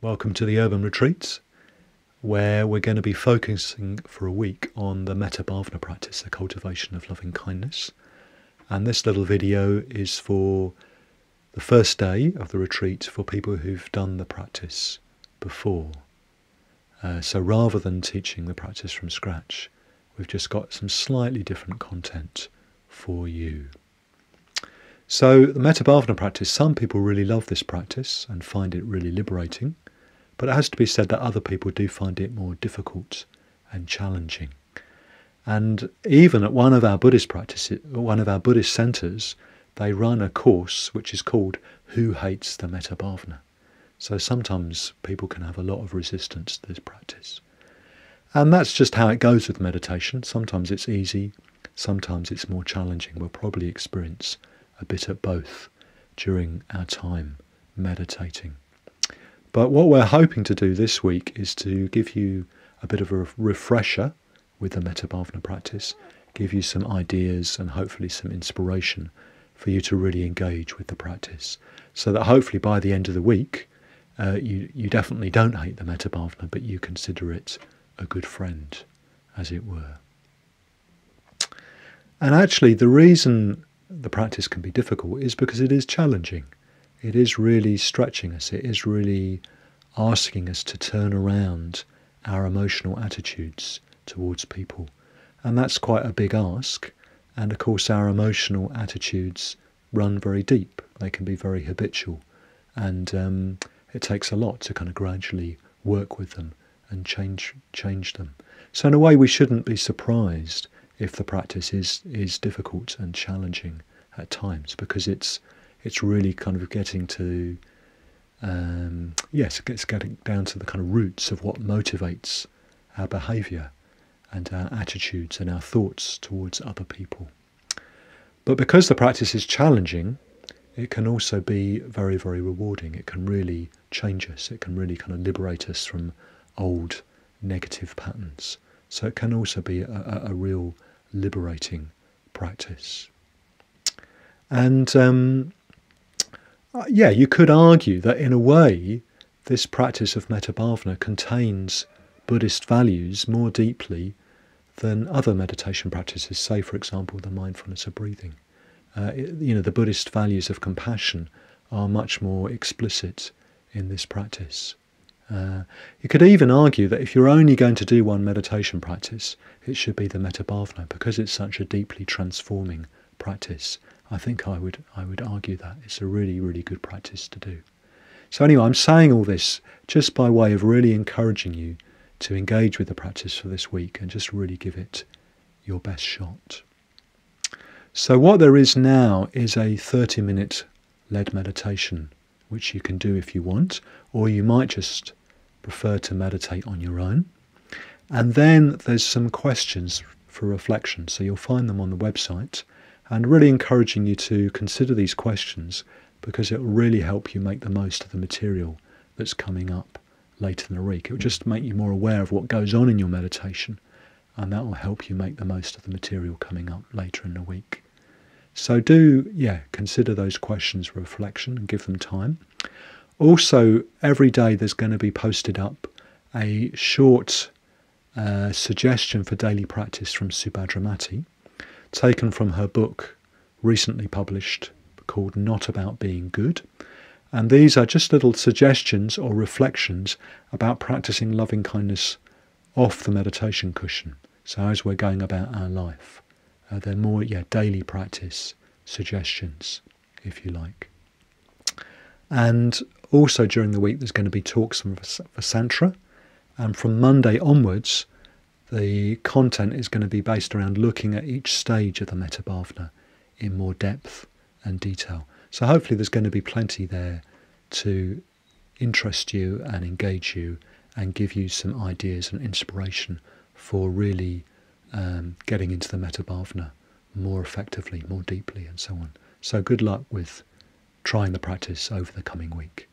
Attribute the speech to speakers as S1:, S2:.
S1: Welcome to the Urban Retreats, where we're going to be focusing for a week on the Metta Bhavana practice, the cultivation of loving kindness. And this little video is for the first day of the retreat for people who've done the practice before. Uh, so rather than teaching the practice from scratch, we've just got some slightly different content for you. So, the Metta Bhavana practice, some people really love this practice and find it really liberating, but it has to be said that other people do find it more difficult and challenging. And even at one of our Buddhist practices, one of our Buddhist centres, they run a course which is called Who Hates the Metta Bhavana? So sometimes people can have a lot of resistance to this practice. And that's just how it goes with meditation. Sometimes it's easy, sometimes it's more challenging. We'll probably experience a bit of both during our time meditating. But what we're hoping to do this week is to give you a bit of a refresher with the Metta Bhavana practice, give you some ideas and hopefully some inspiration for you to really engage with the practice. So that hopefully by the end of the week, uh, you, you definitely don't hate the Metta Bhavana, but you consider it a good friend, as it were. And actually, the reason the practice can be difficult is because it is challenging. It is really stretching us, it is really asking us to turn around our emotional attitudes towards people. And that's quite a big ask. And of course, our emotional attitudes run very deep, they can be very habitual. And um, it takes a lot to kind of gradually work with them and change change them. So in a way, we shouldn't be surprised if the practice is is difficult and challenging at times because it's it's really kind of getting to um, yes, it's getting down to the kind of roots of what motivates our behaviour and our attitudes and our thoughts towards other people. But because the practice is challenging, it can also be very, very rewarding. It can really change us. It can really kind of liberate us from old negative patterns. So it can also be a, a, a real liberating practice. And um, yeah, you could argue that in a way, this practice of metta bhavana contains Buddhist values more deeply than other meditation practices, say, for example, the mindfulness of breathing. Uh, you know, the Buddhist values of compassion are much more explicit in this practice. Uh, you could even argue that if you're only going to do one meditation practice, it should be the metta bhavana because it's such a deeply transforming practice. I think I would I would argue that it's a really really good practice to do. So anyway, I'm saying all this just by way of really encouraging you to engage with the practice for this week and just really give it your best shot. So what there is now is a 30 minute led meditation which you can do if you want or you might just prefer to meditate on your own. And then there's some questions for reflection. So you'll find them on the website and really encouraging you to consider these questions because it will really help you make the most of the material that's coming up later in the week. It will just make you more aware of what goes on in your meditation and that will help you make the most of the material coming up later in the week. So do, yeah, consider those questions reflection and give them time. Also, every day there's going to be posted up a short uh, suggestion for daily practice from Subhadramati taken from her book recently published called Not About Being Good. And these are just little suggestions or reflections about practicing loving kindness off the meditation cushion. So as we're going about our life, uh, they're more yeah daily practice suggestions, if you like. And also during the week, there's going to be talks from Vessantara, and from Monday onwards, the content is going to be based around looking at each stage of the Metta Bhavana in more depth and detail. So hopefully there's going to be plenty there to interest you and engage you and give you some ideas and inspiration for really um, getting into the Metta Bhavana more effectively, more deeply, and so on. So good luck with trying the practice over the coming week.